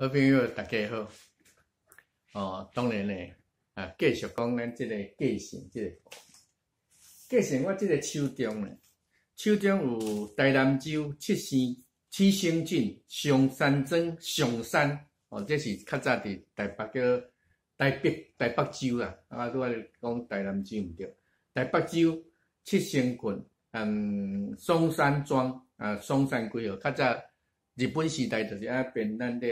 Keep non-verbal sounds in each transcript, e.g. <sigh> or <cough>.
好朋友，大家好。哦，当然咧，啊，继续讲咱即个继承即个。继承我即个手中咧，手中有台南州七星七星镇上山庄上山，哦，这是较早伫台北叫台北台北州啦。啊，拄仔讲台南州毋对，台北州七星郡，嗯，松山庄啊，松山区哦，较早。日本时代就是啊变咱的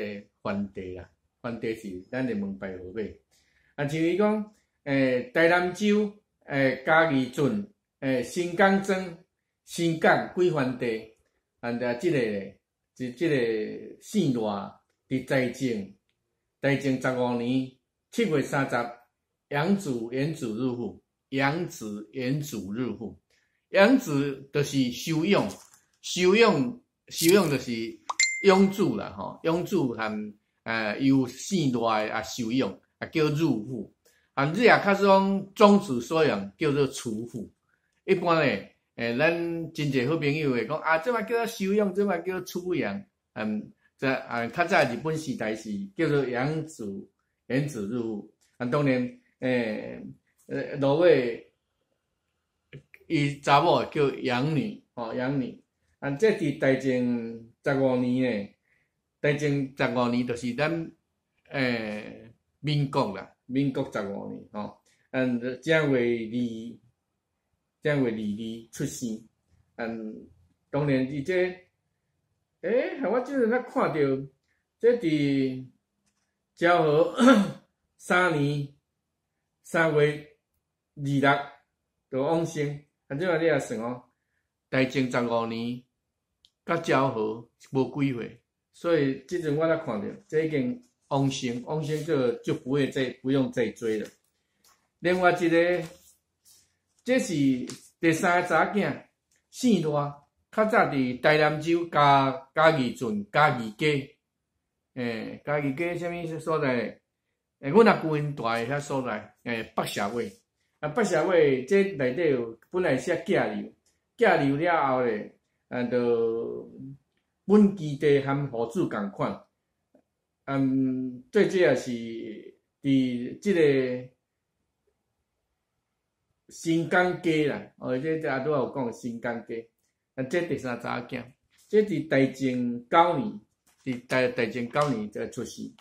皇帝啦，皇帝是咱的门牌号码。啊，像伊讲，诶，台南州，诶，嘉义镇，诶，新港镇，新港几番地，啊，即个，即即个姓罗，伫财政，财政十五年七月三十，养子延子入户，养子延子入户，养子就是收养，收养，收养就是。养子啦，吼，养子含呃由生落来啊收养啊叫入户，啊你也较讲种子所养叫做储户。一般咧，诶，咱真侪好朋友会讲啊，即嘛叫做收养，即嘛叫储养。嗯，在啊较早日本时代是叫做养子养子入户。啊，当然，诶，呃，落尾伊查某叫养女，吼养女。啊，这伫大正十五年诶，大正十五年就是咱诶民国啦，民国十五年吼。嗯，正月二，正月二二出生。嗯，当然伫这，诶，我即阵才看到，这伫昭和三年三月二六就往生。啊，即嘛你也算哦，大正十五年。甲交合无几岁，所以即阵我才看到，这已经往生，往生就就不会再不用再追了。另外一个，这是第三个查囝，姓罗，较早伫台南州嘉嘉义镇嘉义街，诶，嘉义街什物所在？诶，阮阿姑因住诶遐所在，诶，北社会，啊，北社会这内底有本来写假流，假流了后咧。啊，就本基地含户主共款，嗯，最主要是伫即个新港街啦，哦，这这拄有讲新港街，啊，这第三查囝，这伫大正九年，伫大大正九年才出世。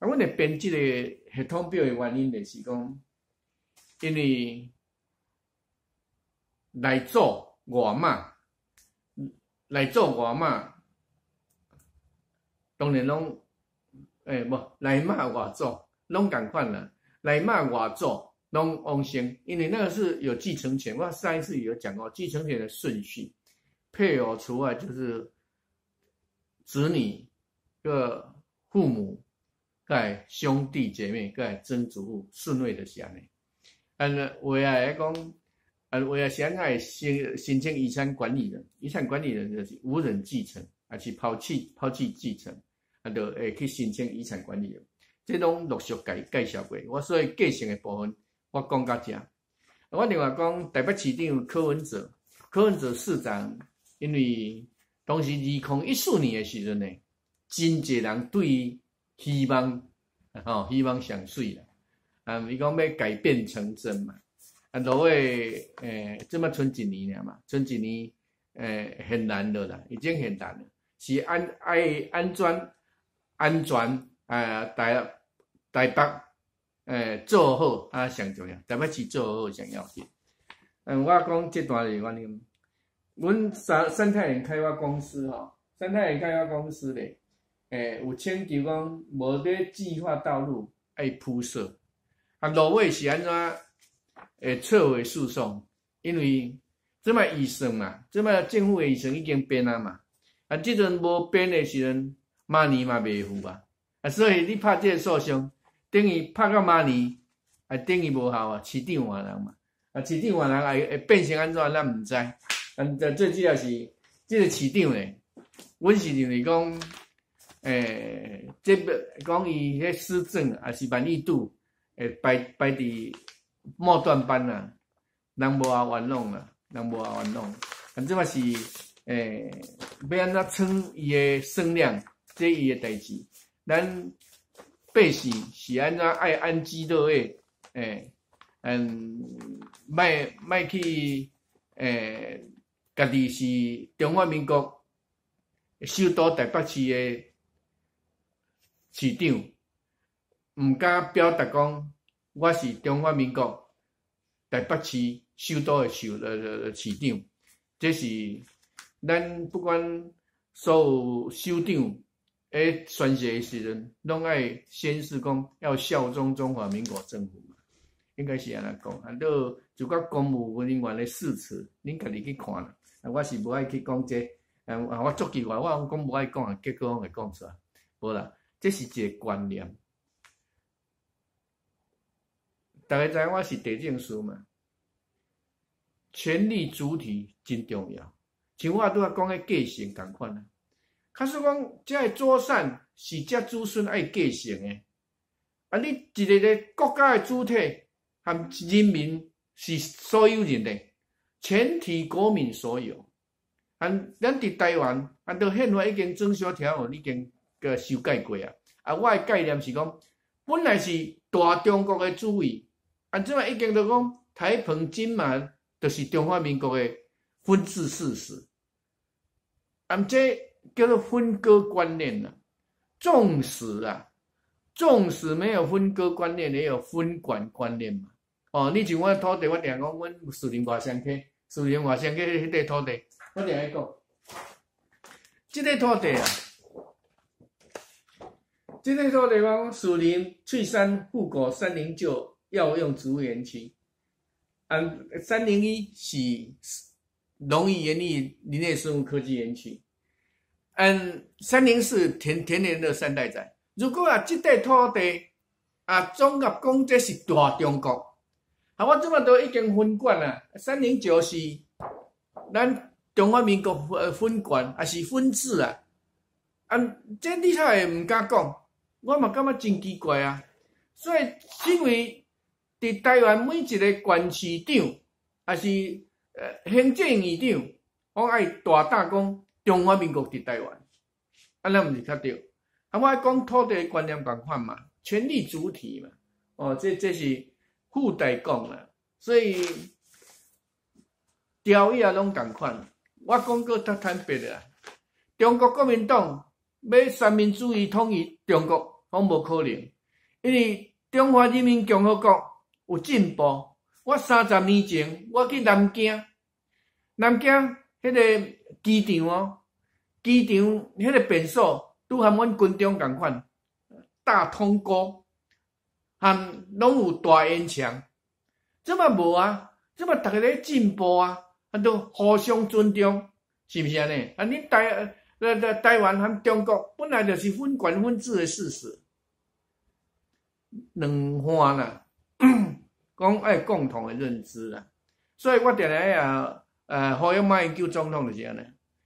啊，阮咧编即个系统表诶原因就是讲，因为来做外码。来做外码，当然拢，诶，无来骂外做，拢共款啦。来骂外做，拢往生，因为那个是有继承权。我上一次有讲过继承权的顺序，配偶除外就是子女、个父母、盖兄弟姐妹、盖曾祖父顺位的下面。安尼话啊来讲。啊，为了想爱申申请遗产管理人，遗产管理人就是无人继承，还是抛弃抛弃继承，啊，就会去申请遗产管理人。这拢陆续介介绍过，我所以继承的部分我讲到这。我另外讲台北市长柯文哲，柯文哲市长，因为当时二零一四年的时阵呢，真侪人对希望，<laughs> 吼希望上水啦，啊，伊讲要改变成真嘛。啊，落尾诶，这么剩一年了嘛？剩一年诶，很难的啦，已经很难了。是安爱安全安全啊，台台北诶做好啊，上重要。台北市做好上要紧。嗯，我讲这段是原因。阮三三太人开发公司吼，三太人开发公司咧，诶，有请求讲无咧计划道路爱铺设，啊，落尾是安怎？诶，撤回诉讼，因为即摆医生嘛，即摆政府诶医生已经变啊嘛，啊，即阵无变诶时阵，明年嘛袂付啊，啊，所以你拍即个诉讼，等于拍到明年，啊，等于无效啊，市场换人嘛，啊，市场换人啊会变成安怎，咱毋知，啊，最主要是即个市场咧，阮是认为讲，诶，即个讲伊迄施政还是满意度，诶，摆摆伫。末段班呐，人无啊玩弄啊，人无啊玩弄，反正嘛是诶，要安怎撑伊诶声量，这伊诶代志。咱百姓是安怎爱安居乐业，诶，嗯，莫莫去诶，家己是中华民国首都台北市的市长，毋敢表达讲我是中华民国台北市首都的首呃市长，这是咱不管所有首长。诶，宣誓的时阵，拢爱宣誓讲要效忠中华民国政府嘛，应该是安尼讲。啊，都就甲公务人员的誓词，恁家己去看啦。啊，我是无爱去讲这，啊，我足奇怪，我讲无爱讲啊，结果会讲出来，无啦，这是一个观念。大家知我是地政师嘛，权力主体真重要，像我拄仔讲诶继承共款啊。他说：“讲这祖产是这子孙爱继承诶，啊，你一个个国家诶主体和人民是所有人诶，全体国民所有。啊，咱伫台湾，啊，都宪法已经遵守条文已经个修改过啊。啊，我诶概念是讲，本来是大中国诶主义，啊，即嘛已经都讲台澎金马都是中华民国的分治事实，啊，这。”叫做分割观念呐，纵使啊，纵使没有分割观念，也有分管观念嘛。哦，你像我土地，我定讲，阮树林外乡溪，树林外乡溪迄块土地，我定来讲，这个土地啊，即个土地讲树林翠山护国三零九药用植物园区，嗯，三零一是农业园艺林业生物科技园区。嗯，三零四田田园的三代仔。如果啊，这块土地啊，总合讲这是大中国，啊，我即么都已经分管啊。三零九是咱中华民国分分管，还是分治啊？啊，这你才会毋敢讲，我嘛感觉真奇怪啊。所以，因为伫台湾每一个县市长，还是呃行政院长，我爱大胆讲。中华民国伫台湾，啊，那毋是较对。啊，我爱讲土地观念共款嘛，权力主体嘛，哦，这这是附带讲啦。所以，条约拢共款。我讲过较坦白的啊，中国国民党要三民主义统一中国，拢无可能。因为中华人民共和国有进步。我三十年前，我去南京，南京迄个。机场哦，机场迄个便所拄含阮军中共款，大通锅，含拢有大烟墙，即嘛无啊？即嘛逐个咧进步啊，啊都互相尊重，是毋是安尼？啊，你台台台湾含中国本来就是分管分治的事实，两方啦，<coughs> 讲爱共同的认知啦，所以我定来啊。呃，好用马英九总统就是安尼，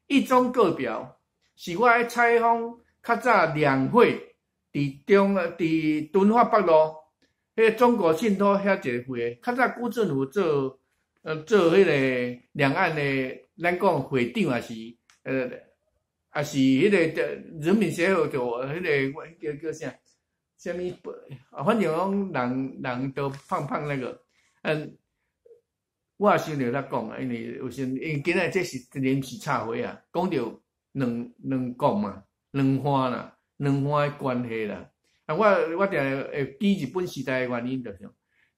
一中各表是我爱采访较早两会伫中伫敦化北路迄个中国信托遐一个会，较早辜政府做呃做迄个两岸的咱讲会长也是呃也是迄个人民协会叫迄个我叫叫啥？啥物？啊，反正讲人人都胖胖那个，嗯。我也想着咧讲，因为有时因为今日这是临时插会啊，讲着两两国嘛，两方啦，两方诶关系啦。啊，我我定会记日本时代诶原因着是，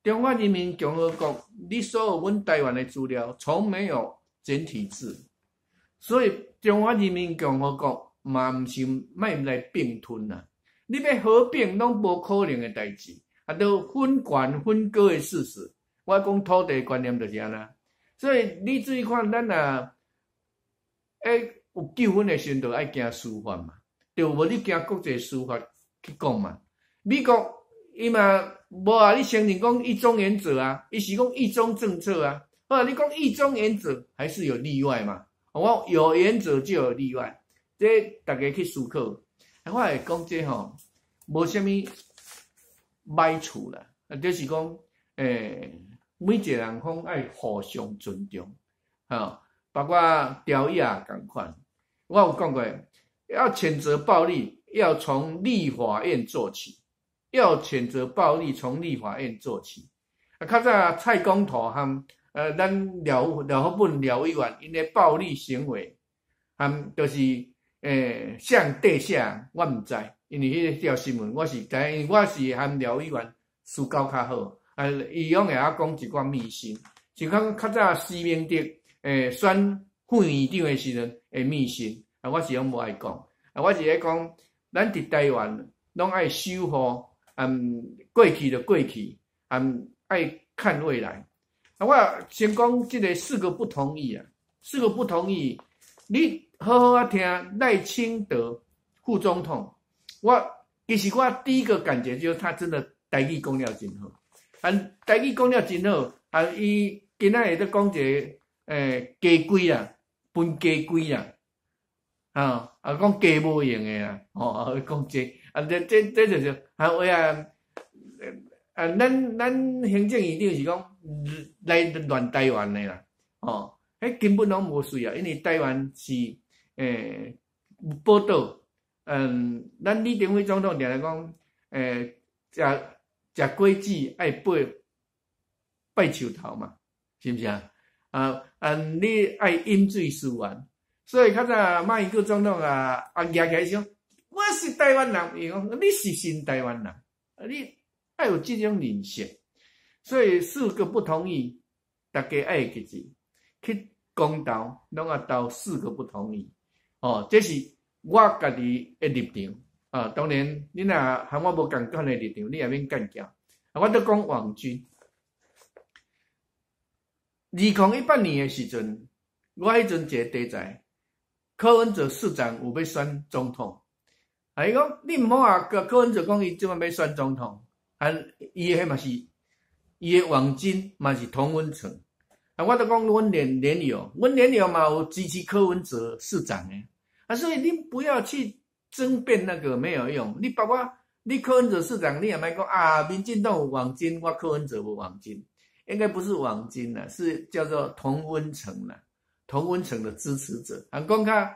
中华人民共和国，你所有阮台湾诶资料，从没有简体字，所以中华人民共和国嘛毋是卖来并吞啦。你要合并，拢无可能诶代志，啊，都分权分割诶事实。我讲土地观念就是安那，所以你注意看，咱啊，诶有纠纷的时阵，爱行司法嘛，对无？你行国际司法去讲嘛。美国伊嘛无啊，你承认讲一中原则啊，伊是讲一中政策啊。啊，你讲一中原则还是有例外嘛？我有原则就有例外，这大家去思考。我会讲这吼，无虾米歹处啦，啊，就是讲诶。每一个人拢爱互相尊重，哈，包括条约共款。我有讲过，要谴责暴力，要从立法院做起，要谴责暴力从立法院做起。啊，较早蔡公图和呃，咱廖廖福本廖委员因的暴力行为，含就是诶向地下，我毋知，因为迄条新闻我是知，因为我是含廖议员私交较好，啊，伊用会晓讲一寡秘辛，就讲较早施明德诶选副院长诶时阵诶秘辛，啊，我是拢无爱讲，啊，我是咧讲，咱伫台湾拢爱守护，嗯，过去的过去，嗯，爱看未来。啊，我先讲即个四个不同意啊，四个不同意，你好好啊听赖清德副总统，我其实我第一个感觉就是他真的台语讲了真好，啊，台语讲了真好，啊，伊今仔日在讲一个诶鸡龟啊，分鸡龟啊，啊，啊讲鸡无用诶啊，哦，讲这，啊，这这这就是啊，为啊。啊，咱咱行政院长是讲来乱台湾的啦，哦，迄根本拢无需要，因为台湾是诶报道，嗯，咱李登辉总统定来讲，诶，食食果子爱拜拜树头嘛，是毋是啊？啊，嗯，你爱饮水思源，所以较早马英九总统啊，啊，起来说，我是台湾人，伊讲你是新台湾人，啊，你。爱有即种认识，所以四个不同意，大家爱记住，去公道，拢啊到四个不同意。哦，这是我家己的立场啊。当然，你若喊我无共款的立场，你也免干叫。我都讲王军，二零一八年的时阵，我迄阵一个题材，柯文哲市长有要选总统，啊，伊讲你毋好啊，柯柯文哲讲伊即摆要选总统。啊，伊迄嘛是，伊诶网金嘛是同温层。啊，我都讲阮连连友，阮连友嘛有支持柯文哲市长诶。啊，所以你不要去争辩那个没有用。你包括你柯文哲市长，你也莫讲啊，民进党有网金，我柯文哲无网金，应该不是网金啦，是叫做同温层啦，同温层的支持者。啊，讲较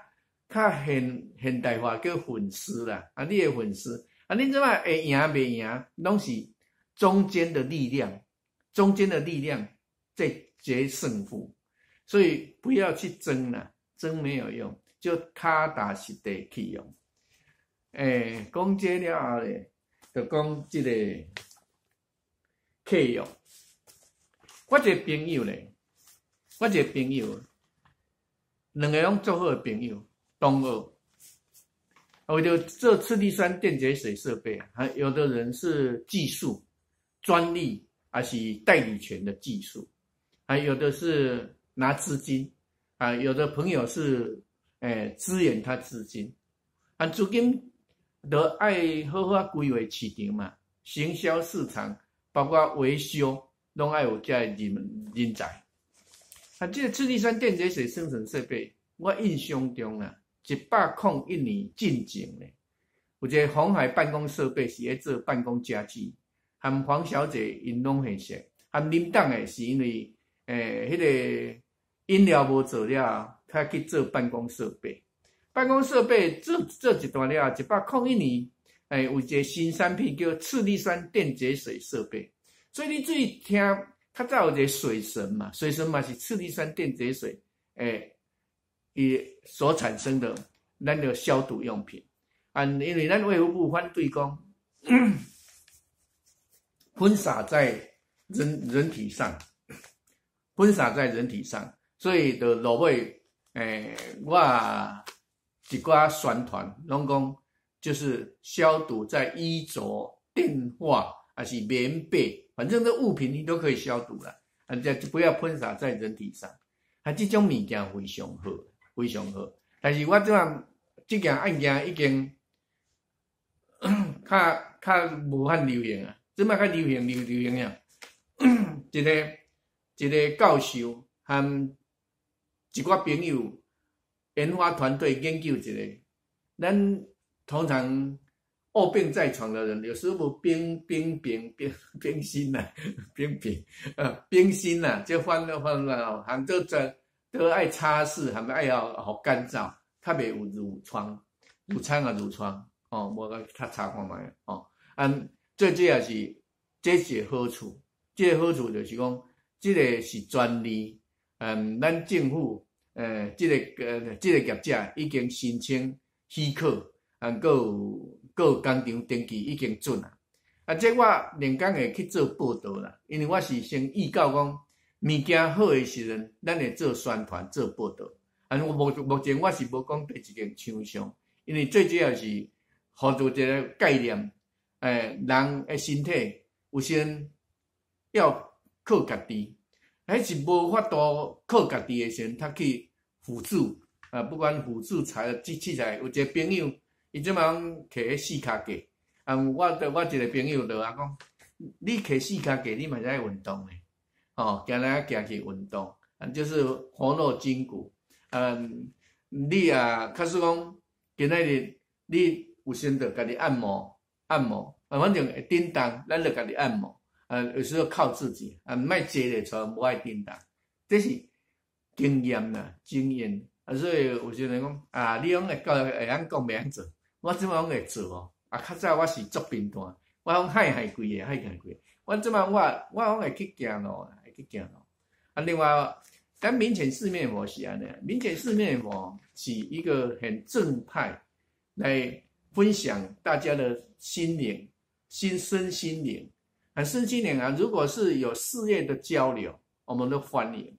较现现代化叫粉丝啦，啊，你诶粉丝。啊，你怎么会赢袂赢，拢是中间的力量，中间的力量在决胜负，所以不要去争了，争没有用，就卡打实地去用。诶，讲这了后咧，就讲这个客用。我一个朋友咧，我一个朋友，两个拢做好朋友，同学。我就做次氯酸电解水设备，还有的人是技术专利，还是代理权的技术，还有的是拿资金，啊，有的朋友是诶支援他资金，啊，资金都爱好好规划市场嘛，行销市场，包括维修，拢爱有这人人才。啊，这个次氯酸电解水生成设备，我印象中啊。一百零一年进前咧，有一个红海办公设备是咧做办公家具，含黄小姐因拢很熟，含林董诶是因为诶迄个饮料无做了，他去做办公设备。办公设备做做一段了，一百零一年，诶有一个新产品叫次氯酸电解水设备。所以你注意听，较早有一个水神嘛，水神嘛是次氯酸电解水，诶。伊所产生的咱的消毒用品，啊，因为咱卫生部反对讲 <coughs> 喷洒在人人体上，喷洒在人体上，所以的落尾，诶，我一寡宣传拢讲就是消毒在衣着、电话还是棉被，反正这物品你都可以消毒了，啊，就不要喷洒在人体上，啊，这种物件非常好。非常好，但是我即样即件案件已经 <coughs> 较较无法流行啊，即摆较流行流流行啊。<coughs> 一个一个教授和一寡朋友研发团队研究一个，咱通常卧病在床的人，有时候冰冰冰冰冰心呐，冰冰呃冰心呐，就翻了翻了，很多在。都爱擦拭，还咪爱要好干燥，特别有褥疮，褥疮啊褥疮，哦，无个较查看觅哦。嗯最主要是这些好处，这些好处就是讲，这个是专利，嗯，咱政府，呃，这个呃，这个业者已经申请许可，啊，个有个有工厂登记已经准啊。啊，这我连讲会去做报道啦，因为我是先预告讲物件好诶时阵，咱会做宣传做报道。啊，目目前我是无讲第一间厂商，因为最主要是互做一个概念。诶，人诶身体有先要靠家己，还是无法度靠家己诶时，他去辅助啊，不管辅助材器器材，有一个朋友，伊即满摕迄四脚架，啊，我着我一个朋友着啊讲，你摕四脚架，你嘛是爱运动诶，哦，行来行去运动，啊，就是活络筋骨，嗯，你啊，假使讲今仔日你有先着家己按摩。按摩，啊，反正会叮当，咱就家己按摩，呃，有时候靠自己，啊，莫坐咧床，无爱叮当，这是经验呐，经验，啊，所以有些人讲，啊，你讲会教会晓讲袂晓做，我即摆会做哦，啊，较早我是做平单，我讲海海贵诶，海海贵，我即摆我我讲会去行路，会去行路，啊，另外，咱明显四面膜是安尼，明显四面膜是一个很正派来。分享大家的心灵、心身心灵，啊，身心灵啊，如果是有事业的交流，我们都欢迎。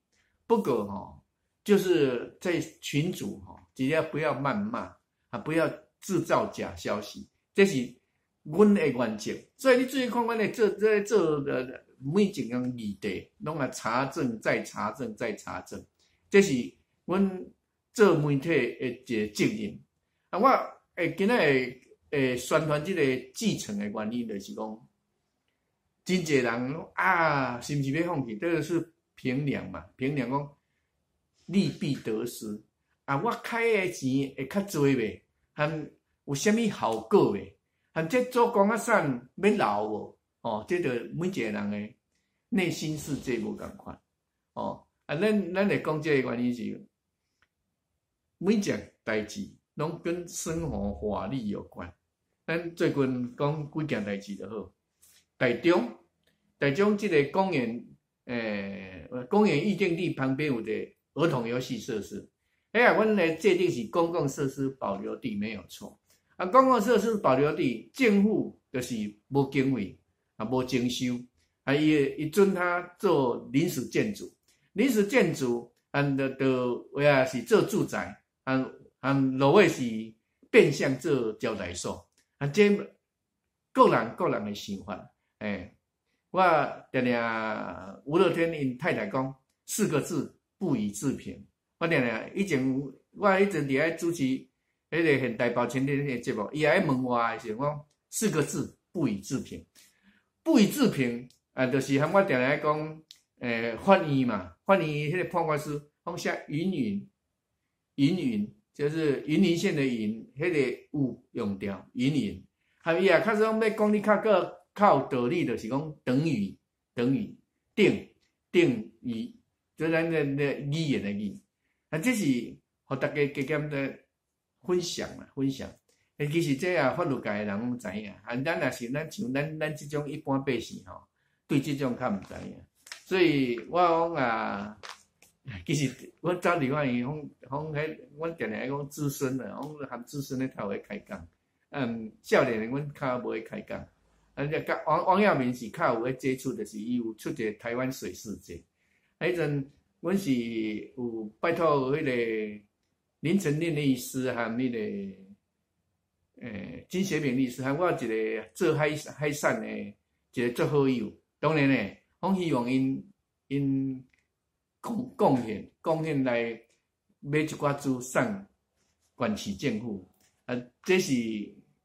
不过哈，就是在群主哈，只要不要谩骂啊，不要制造假消息，这是阮的原则。所以你注意看，阮的做这做的每一样议题，拢啊查证再查证再查证，这是阮做媒体的一个责任。啊，我。诶，今仔诶，宣传即个继承的原因，就是讲，真侪人啊，是毋是要放弃？这个是评量嘛？评量讲利弊得失啊，我开诶钱会较多未？含有虾米效果未？含这做工啊，省要留无？哦，这个每一个人诶内心世界无共款。哦，啊，咱咱来讲这个原因是每件代志。拢跟生活法律有关。咱最近讲几件代志就好。台中，台中即个公园，诶，公园预定地旁边有个儿童游戏设施。哎呀，阮来界定是公共设施保留地没有错。啊，公共设施保留地，政府就是无经费，啊，无征收，啊，伊伊准他做临时建筑，临时建筑，啊，的的为啊是做住宅，啊。啊，落尾是变相做招待所，啊，这个人个人的想法，诶，我定定吴乐天因太太讲四个字不予置评。我定定以前我一直伫咧主持迄个现代保全的迄个节目，伊也问我诶时讲四个字不予置评，不予置评，啊，就是喊我定定讲，诶，法院嘛，法院迄个判官书放下云云云云。就是云林县的云，迄个有用掉云林。还伊啊，较实讲要讲你较个靠道理，就是讲等于等于定定语，就咱个个语言的语。啊，这是互大家加减的分享啦，分享。诶，其实这啊法律界的人拢知影，啊，咱也是咱像咱咱即种一般百姓吼，对即种较毋知影。所以我讲啊。其实，阮早离开伊，讲讲迄，阮定定讲资深的，讲含资深的才会开讲。嗯，少年的阮较无会开讲。啊，个王王耀明是较有咧接触，就是伊有出个台湾水世界。迄阵，阮是有拜托迄个林成念律师含迄个诶金学明律师，含我一个做海海产的一个做好友。当然咧，我希望因因。贡贡献贡献来买一寡资送管市政府，啊，这是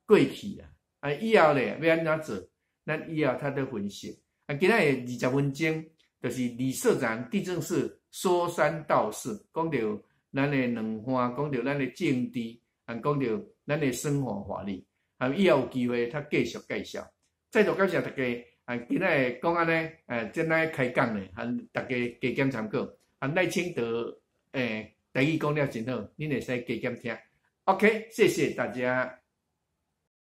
过去啊，啊以后咧要安怎做？咱以后他都分析。啊，今仔日二十分钟，就是李社长地震室说三道四，讲到咱的两岸，讲到咱的政治，啊，讲到咱的生活法律，啊，以后有机会他继续介绍。再度感谢大家。啊，今日讲安尼，诶，正来开讲咧，和大家加减参考。啊，赖清德，诶，第一讲了真好，恁会使加减听。OK，谢谢大家。